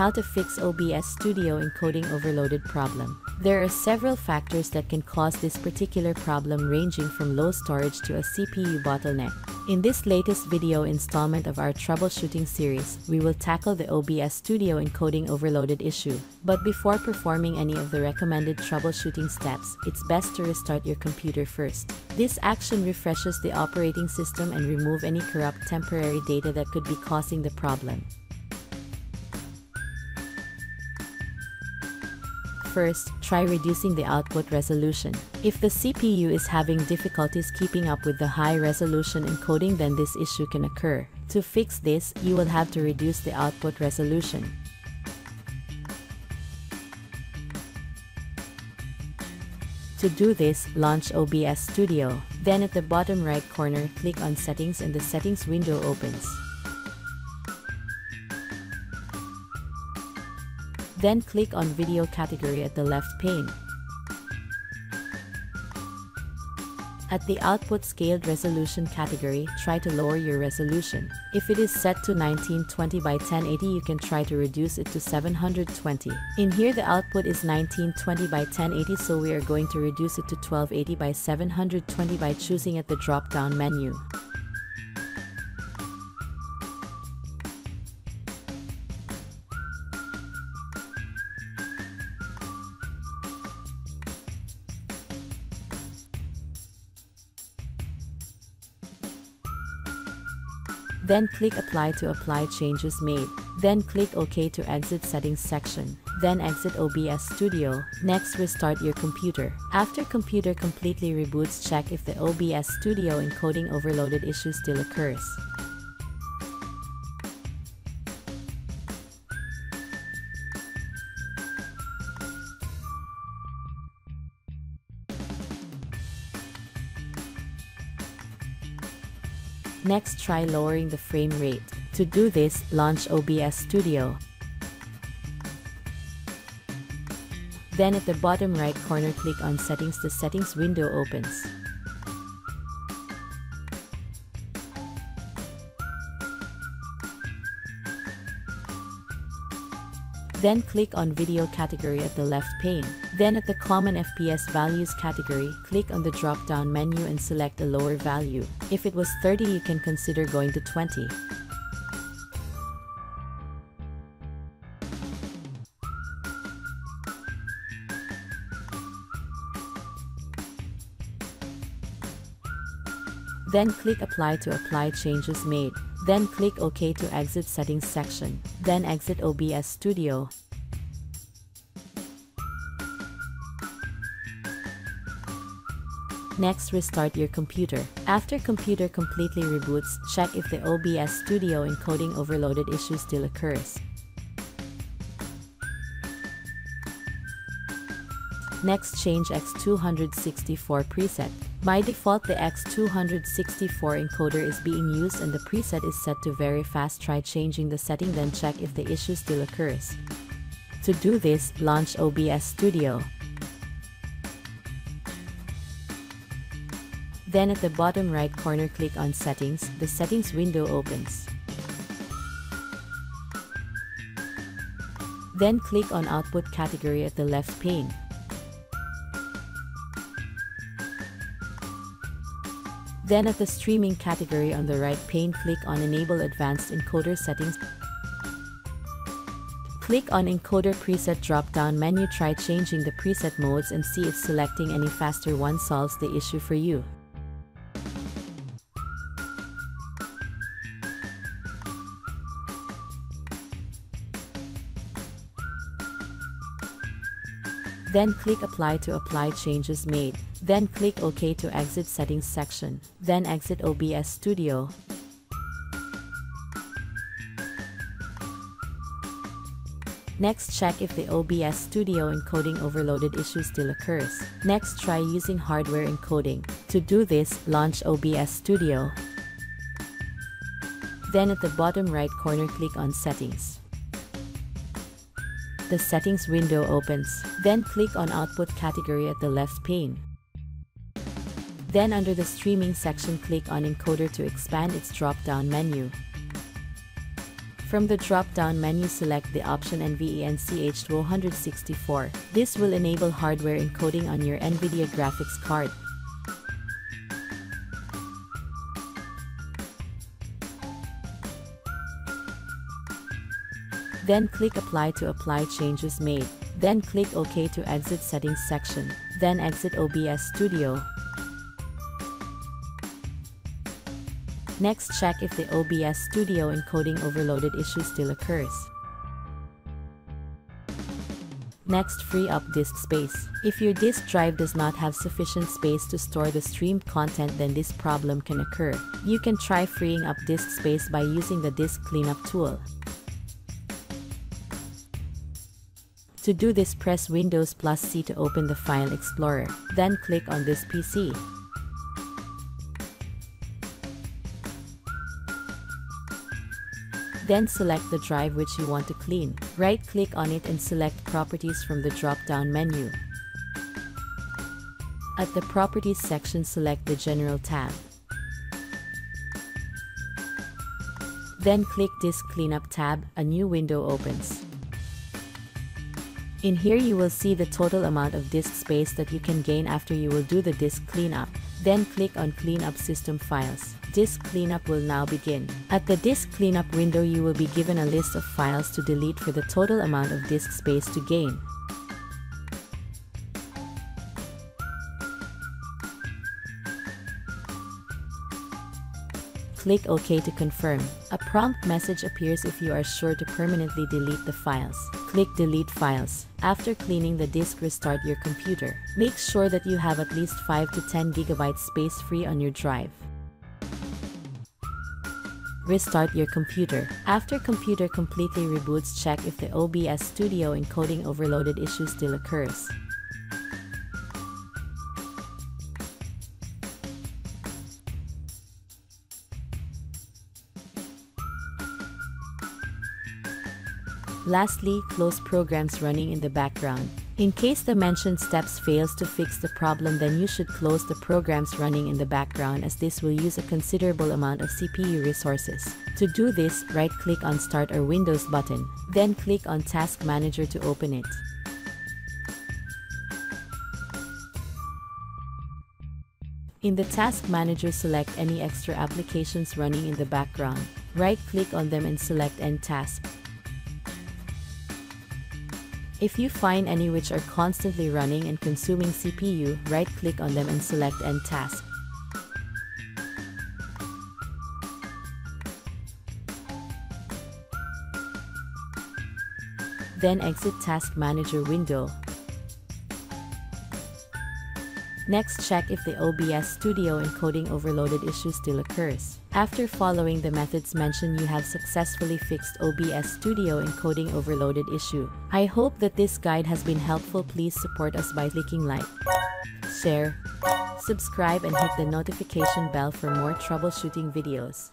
How to fix OBS Studio encoding overloaded problem. There are several factors that can cause this particular problem ranging from low storage to a CPU bottleneck. In this latest video installment of our troubleshooting series, we will tackle the OBS Studio encoding overloaded issue. But before performing any of the recommended troubleshooting steps, it's best to restart your computer first. This action refreshes the operating system and remove any corrupt temporary data that could be causing the problem. First, try reducing the output resolution. If the CPU is having difficulties keeping up with the high resolution encoding then this issue can occur. To fix this, you will have to reduce the output resolution. To do this, launch OBS Studio. Then at the bottom right corner, click on Settings and the Settings window opens. Then click on Video category at the left pane. At the Output Scaled Resolution category, try to lower your resolution. If it is set to 1920 by 1080 you can try to reduce it to 720. In here the output is 1920 by 1080 so we are going to reduce it to 1280 by 720 by choosing at the drop-down menu. Then click Apply to apply changes made. Then click OK to exit Settings section. Then exit OBS Studio. Next restart your computer. After computer completely reboots check if the OBS Studio encoding overloaded issue still occurs. Next try lowering the frame rate. To do this, launch OBS Studio. Then at the bottom right corner click on Settings the Settings window opens. Then click on Video category at the left pane. Then at the Common FPS Values category, click on the drop-down menu and select a lower value. If it was 30 you can consider going to 20. Then click Apply to apply changes made. Then click OK to exit Settings section. Then exit OBS Studio. Next restart your computer. After computer completely reboots, check if the OBS Studio encoding overloaded issue still occurs. Next change X264 preset. By default the X264 encoder is being used and the preset is set to very fast try changing the setting then check if the issue still occurs. To do this, launch OBS Studio. Then at the bottom right corner click on Settings, the Settings window opens. Then click on Output category at the left pane. Then at the Streaming category on the right pane click on Enable Advanced Encoder Settings. Click on Encoder Preset drop-down menu try changing the preset modes and see if selecting any faster one solves the issue for you. Then click Apply to apply changes made. Then click OK to exit Settings section. Then exit OBS Studio. Next check if the OBS Studio encoding overloaded issue still occurs. Next try using hardware encoding. To do this, launch OBS Studio. Then at the bottom right corner click on Settings the settings window opens. Then click on Output category at the left pane. Then under the streaming section click on encoder to expand its drop-down menu. From the drop-down menu select the option NVENC H.264. This will enable hardware encoding on your NVIDIA graphics card. Then click Apply to apply changes made. Then click OK to exit Settings section. Then exit OBS Studio. Next check if the OBS Studio encoding overloaded issue still occurs. Next free up disk space. If your disk drive does not have sufficient space to store the streamed content then this problem can occur. You can try freeing up disk space by using the disk cleanup tool. To do this press Windows plus C to open the File Explorer, then click on this PC. Then select the drive which you want to clean. Right-click on it and select Properties from the drop-down menu. At the Properties section select the General tab. Then click Disk Cleanup tab, a new window opens. In here you will see the total amount of disk space that you can gain after you will do the disk cleanup. Then click on Clean Up System Files. Disk cleanup will now begin. At the disk cleanup window you will be given a list of files to delete for the total amount of disk space to gain. Click OK to confirm. A prompt message appears if you are sure to permanently delete the files. Click Delete Files. After cleaning the disk restart your computer. Make sure that you have at least 5 to 10 gigabytes space free on your drive. Restart your computer. After computer completely reboots check if the OBS Studio encoding overloaded issue still occurs. Lastly, close programs running in the background. In case the mentioned steps fails to fix the problem then you should close the programs running in the background as this will use a considerable amount of CPU resources. To do this, right-click on Start or Windows button, then click on Task Manager to open it. In the Task Manager select any extra applications running in the background. Right-click on them and select End Task. If you find any which are constantly running and consuming CPU, right-click on them and select End Task. Then exit Task Manager window Next check if the OBS Studio encoding overloaded issue still occurs. After following the methods mentioned you have successfully fixed OBS Studio encoding overloaded issue. I hope that this guide has been helpful please support us by clicking like, share, subscribe and hit the notification bell for more troubleshooting videos.